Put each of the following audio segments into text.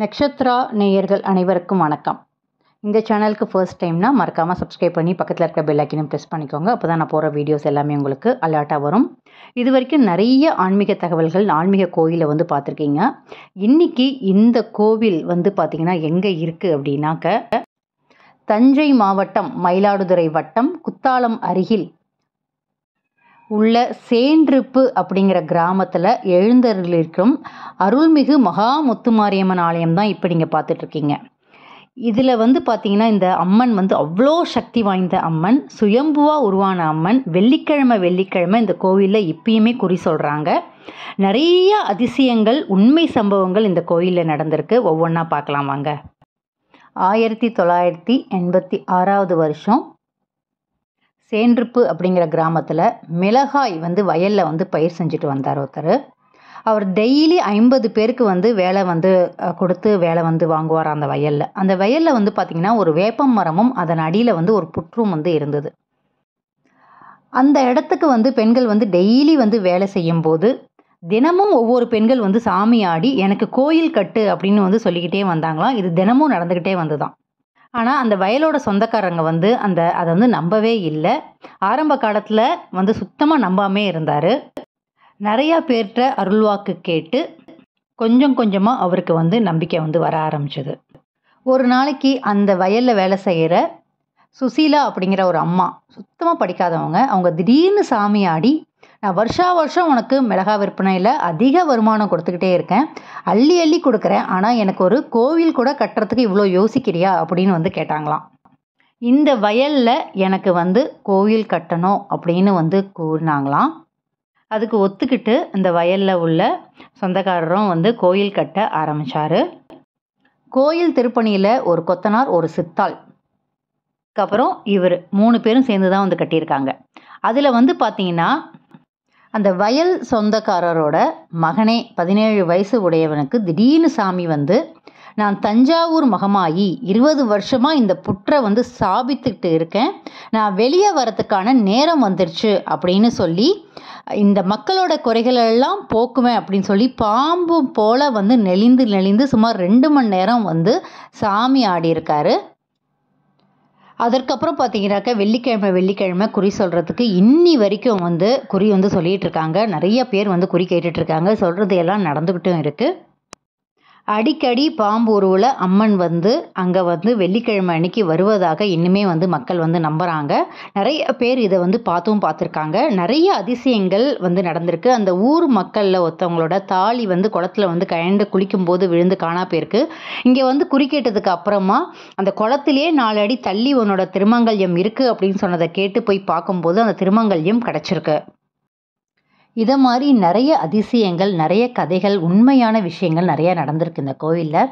நக்ஷத்ரா நேயர்கள் அனைவருக்கும் வணக்கம். இந்த சேனலுக்கு ஃபர்ஸ்ட் டைம்னா மறக்காமல் சப்ஸ்கிரைப் பண்ணி பக்கத்தில் இருக்கிற பெல் ஐக்கனும் ப்ரெஸ் பண்ணிக்கோங்க. அப்போ தான் நான் போகிற வீடியோஸ் எல்லாமே உங்களுக்கு அலர்ட்டாக வரும். இது வரைக்கும் நிறைய ஆன்மீக தகவல்கள் ஆன்மீக கோயிலை வந்து பார்த்துருக்கீங்க. இன்னைக்கு இந்த கோவில் வந்து பார்த்திங்கன்னா எங்கே இருக்குது அப்படின்னாக்க தஞ்சை மாவட்டம் மயிலாடுதுறை வட்டம் குத்தாலம் அருகில் உள்ள சேன்றிப்பு அப்படிங்கிற கிராமத்தில் எழுந்தருளிருக்கும் அருள்மிகு மகா முத்துமாரியம்மன் ஆலயம் தான் இப்போ நீங்கள் பார்த்துட்ருக்கீங்க. இதில் வந்து பார்த்தீங்கன்னா இந்த அம்மன் வந்து அவ்வளோ சக்தி வாய்ந்த அம்மன் சுயம்புவாக உருவான அம்மன் வெள்ளிக்கிழமை வெள்ளிக்கிழமை இந்த கோவிலில் இப்பயுமே குறி சொல்கிறாங்க நிறைய அதிசயங்கள் உண்மை சம்பவங்கள் இந்த கோயிலில் நடந்திருக்கு. ஒவ்வொன்றா பார்க்கலாம் வாங்க. ஆயிரத்தி தொள்ளாயிரத்தி எண்பத்தி ஆறாவது வருஷம் சேன்றுப்பு அப்படிங்கிற கிராமத்தில் மிளகாய் வந்து வயலில் வந்து பயிர் செஞ்சுட்டு வந்தார் ஒருத்தர். அவர் டெய்லி ஐம்பது பேருக்கு வந்து வேலை வந்து கொடுத்து வேலை வந்து வாங்குவார் அந்த வயலில். அந்த வயலில் வந்து பார்த்திங்கன்னா ஒரு வேப்பம் மரமும் அதன் அடியில் வந்து ஒரு புற்றும் வந்து இருந்தது. அந்த இடத்துக்கு வந்து பெண்கள் வந்து டெய்லி வந்து வேலை செய்யும்போது தினமும் ஒவ்வொரு பெண்கள் வந்து சாமி ஆடி எனக்கு கோயில் கட்டு அப்படின்னு வந்து சொல்லிக்கிட்டே வந்தாங்களாம். இது தினமும் நடந்துக்கிட்டே வந்து தான் ஆனால் அந்த வயலோட சொந்தக்காரங்க வந்து அந்த அதை வந்து நம்பவே இல்லை. ஆரம்ப காலத்தில் வந்து சுத்தமாக நம்பாமே இருந்தார். நிறையா பேர்கிட்ட அருள்வாக்கு கேட்டு கொஞ்சம் கொஞ்சமாக அவருக்கு வந்து நம்பிக்கை வந்து வர ஆரம்பிச்சது. ஒரு நாளைக்கு அந்த வயலில் வேலை செய்கிற சுசீலா அப்படிங்கிற ஒரு அம்மா சுத்தமாக படிக்காதவங்க அவங்க திடீர்னு சாமி ஆடி நான் வருஷா வருஷம் உனக்கு மிளகா விற்பனையில் அதிக வருமானம் கொடுத்துக்கிட்டே இருக்கேன். அள்ளி அள்ளி கொடுக்குறேன். ஆனால் எனக்கு ஒரு கோவில் கூட கட்டுறதுக்கு இவ்வளோ யோசிக்கிறியா? அப்படின்னு வந்து கேட்டாங்களாம். இந்த வயலில் எனக்கு வந்து கோவில் கட்டணும் அப்படின்னு வந்து கூறினாங்களாம். அதுக்கு ஒத்துக்கிட்டு இந்த வயலில் உள்ள சொந்தக்காரரும் வந்து கோயில் கட்ட ஆரம்பித்தார் கோயில் திருப்பணியில் ஒரு கொத்தனார் ஒரு சித்தாள். அதுக்கப்புறம் இவர் மூணு பேரும் சேர்ந்து தான் வந்து கட்டியிருக்காங்க. அதில் வந்து பார்த்தீங்கன்னா அந்த வயல் சொந்தக்காரரோட மகனே பதினேழு வயசு உடையவனுக்கு திடீர்னு சாமி வந்து நான் தஞ்சாவூர் மகமாயி இருபது வருஷமாக இந்த புற்றை வந்து சாபித்துக்கிட்டு இருக்கேன். நான் வெளியே வரத்துக்கான நேரம் வந்துருச்சு அப்படின்னு சொல்லி இந்த மக்களோட குறைகளெல்லாம் போக்குவேன் அப்படின்னு சொல்லி பாம்பு போல் வந்து நெளிந்து நெளிந்து சுமார் ரெண்டு மணி நேரம் வந்து சாமி ஆடியிருக்காரு. அதற்கப்புறம் பார்த்தீங்கன்னாக்கா வெள்ளிக்கிழமை வெள்ளிக்கிழமை குறி சொல்கிறதுக்கு இன்னி வரைக்கும் வந்து குறி வந்து சொல்லிகிட்டு இருக்காங்க. நிறைய பேர் வந்து குறி கேட்டுட்ருக்காங்க சொல்கிறது எல்லாம் நடந்துக்கிட்டும் இருக்குது அடிக்கடி பாம்பு உருவில் அம்மன் வந்து அங்கே வந்து வெள்ளிக்கிழமை அன்னைக்கு வருவதாக இன்னுமே வந்து மக்கள் வந்து நம்புகிறாங்க நிறைய பேர் இதை வந்து பார்த்தும் பார்த்துருக்காங்க. நிறைய அதிசயங்கள் வந்து நடந்திருக்கு. அந்த ஊர் மக்களில் ஒருத்தவங்களோட தாலி வந்து குளத்துல வந்து கழண்டு குளிக்கும்போது விழுந்து காணா போயிருக்கு. இங்கே வந்து குறுக்கேட்டதுக்கு அப்புறமா அந்த குளத்திலே நாலு அடி தள்ளி உன்னோட திருமங்கல்யம் இருக்குது அப்படின்னு சொன்னதை கேட்டு போய் பார்க்கும்போது அந்த திருமங்கல்யம் கிடச்சிருக்கு. இதை மாதிரி நிறைய அதிசயங்கள் நிறைய கதைகள் உண்மையான விஷயங்கள் நிறைய நடந்திருக்கு இந்த கோவிலில்.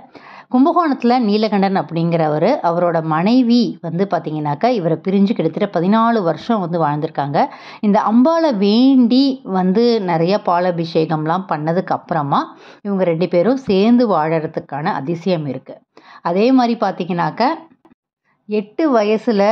கும்பகோணத்தில் நீலகண்டன் அப்படிங்கிறவர் அவரோட மனைவி வந்து பார்த்தீங்கன்னாக்கா இவரை பிரிஞ்சு கிட்டத்தட்ட பதினாலு வருஷம் வந்து வாழ்ந்திருக்காங்க. இந்த அம்பாளை வேண்டி வந்து நிறைய பாலாபிஷேகம்லாம் பண்ணதுக்கு அப்புறமா இவங்க ரெண்டு பேரும் சேர்ந்து வாழறதுக்கான அதிசயம் இருக்குது அதே மாதிரி பார்த்தீங்கன்னாக்கா எட்டு வயசில்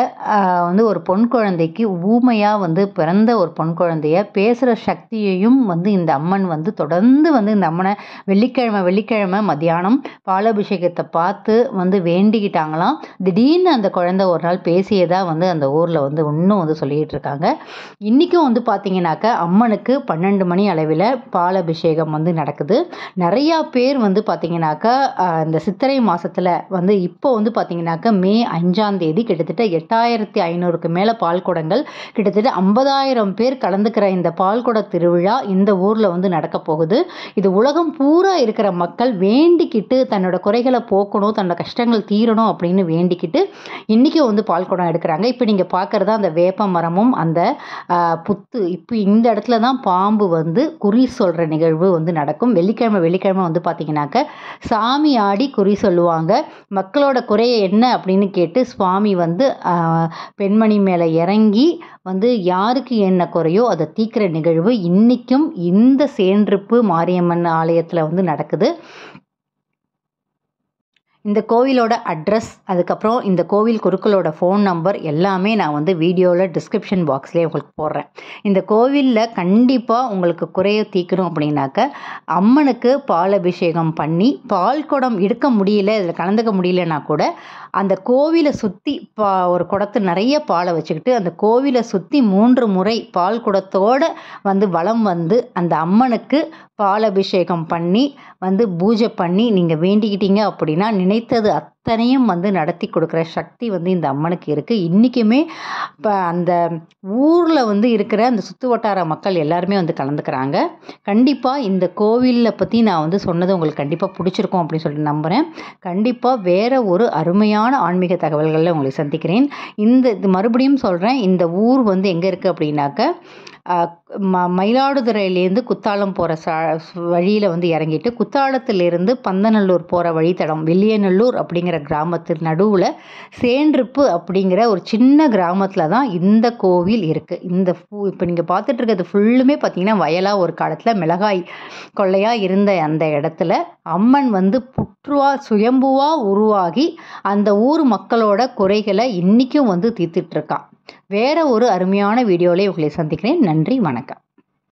வந்து ஒரு பொன் குழந்தைக்கு ஊமையாக வந்து பிறந்த ஒரு பொன் குழந்தைய பேசுகிற சக்தியையும் வந்து இந்த அம்மன் வந்து தொடர்ந்து வந்து இந்த அம்மனை வெள்ளிக்கிழமை வெள்ளிக்கிழமை மத்தியானம் பாலாபிஷேகத்தை பார்த்து வந்து வேண்டிக்கிட்டாங்களாம். திடீர்னு அந்த குழந்தை ஒரு நாள் பேசியதாக வந்து அந்த ஊரில் வந்து இன்னும் வந்து சொல்லிகிட்டு இருக்காங்க இன்றைக்கும் வந்து பார்த்தீங்கன்னாக்கா அம்மனுக்கு பன்னெண்டு மணி அளவில் பாலாபிஷேகம் வந்து நடக்குது. நிறையா பேர் வந்து பார்த்தீங்கன்னாக்கா இந்த சித்திரை மாதத்தில் வந்து இப்போ வந்து பார்த்தீங்கன்னாக்கா மே அஞ்சாம் தேதி கிட்டத்தட்ட எட்டாயிரத்தி ஐநூறுக்கு மேலே பால்குடங்கள் கிட்டத்தட்ட ஐம்பதாயிரம் பேர் கலந்துக்கிற இந்த பால்குட திருவிழா இந்த ஊரில் வந்து நடக்க போகுது. இது உலகம் பூரா இருக்கிற மக்கள் வேண்டிக்கிட்டு தன்னோட குறைகளை போக்கணும் தன்னோட கஷ்டங்கள் தீரணும் அப்படின்னு வேண்டிக்கிட்டு இன்றைக்கும் வந்து பால்குடம் எடுக்கிறாங்க. இப்போ நீங்கள் பார்க்குறது அந்த வேப்ப மரமும் அந்த புத்து இப்போ இந்த இடத்துல தான் பாம்பு வந்து குறி சொல்கிற நிகழ்வு வந்து நடக்கும். வெள்ளிக்கிழமை வெள்ளிக்கிழமை வந்து பார்த்தீங்கன்னாக்க சாமி ஆடி குறி சொல்லுவாங்க. மக்களோட குறைய என்ன அப்படின்னு கேட்டு சுவாமி வந்து பெண்மணி மேலே இறங்கி வந்து யாருக்கு என்ன குறையோ அதை தீக்கிற நிகழ்வு இன்றைக்கும் இந்த சேன்றுப்பு மாரியம்மன் ஆலயத்தில் வந்து நடக்குது. இந்த கோவிலோட அட்ரஸ் அதுக்கப்புறம் இந்த கோவில் குருக்களோட ஃபோன் நம்பர் எல்லாமே நான் வந்து வீடியோவில் டிஸ்கிரிப்ஷன் பாக்ஸ்லேயே உங்களுக்கு போடுறேன். இந்த கோவிலில் கண்டிப்பாக உங்களுக்கு குறைய தீக்கணும் அப்படின்னாக்க அம்மனுக்கு பால் அபிஷேகம் பண்ணி பால் குடம் எடுக்க முடியல இதில் கலந்துக்க முடியலன்னா கூட அந்த கோவிலை சுற்றி பா ஒரு குடத்து நிறைய பாலை வச்சுக்கிட்டு அந்த கோவிலை சுற்றி மூன்று முறை பால் குடத்தோடு வந்து வளம் வந்து அந்த அம்மனுக்கு பால் அபிஷேகம் பண்ணி வந்து பூஜை பண்ணி நீங்கள் வேண்டிக்கிட்டீங்க அப்படின்னா நினை நினைத்தது அத்தனையும் வந்து நடத்தி கொடுக்குற சக்தி வந்து இந்த அம்மனுக்கு இருக்குது இன்றைக்குமே இப்போ அந்த ஊரில் வந்து இருக்கிற அந்த சுற்று வட்டார மக்கள் எல்லாருமே வந்து கலந்துக்கிறாங்க. கண்டிப்பாக இந்த கோவிலில் பற்றி நான் வந்து சொன்னது உங்களுக்கு கண்டிப்பாக பிடிச்சிருக்கும் அப்படின்னு சொல்லிட்டு நம்புகிறேன் கண்டிப்பாக வேறு ஒரு அருமையான ஆன்மீக தகவல்களில் உங்களை சந்திக்கிறேன். இந்த இது மறுபடியும் சொல்கிறேன் இந்த ஊர் வந்து எங்கே இருக்குது அப்படின்னாக்க ம மயிலாடுதுறையிலேருந்து குத்தாலம் போகிற ச வழியில் வந்து இறங்கிட்டு குத்தாலத்திலேருந்து பந்தநல்லூர் போகிற வழித்தடம் வெள்ளியநல்லூர் அப்படிங்கிற கிராமத்து நடுவில் சேன்றுப்பு அப்படிங்கிற ஒரு சின்ன கிராமத்தில் தான் இந்த கோவில் இருக்குது இந்த பூ இப்போ நீங்கள் பார்த்துட்டு இருக்கிறது ஃபுல்லுமே பார்த்தீங்கன்னா வயலாக ஒரு காலத்தில் மிளகாய் கொள்ளையாக இருந்த அந்த இடத்துல அம்மன் வந்து புற்றுவா சுயம்புவாக உருவாகி அந்த ஊர் மக்களோட குறைகளை இன்றைக்கும் வந்து தீர்த்துட்ருக்கான் வேற ஒரு அருமையான வீடியோவில் உங்களை சந்திக்கிறேன். நன்றி வணக்கம்.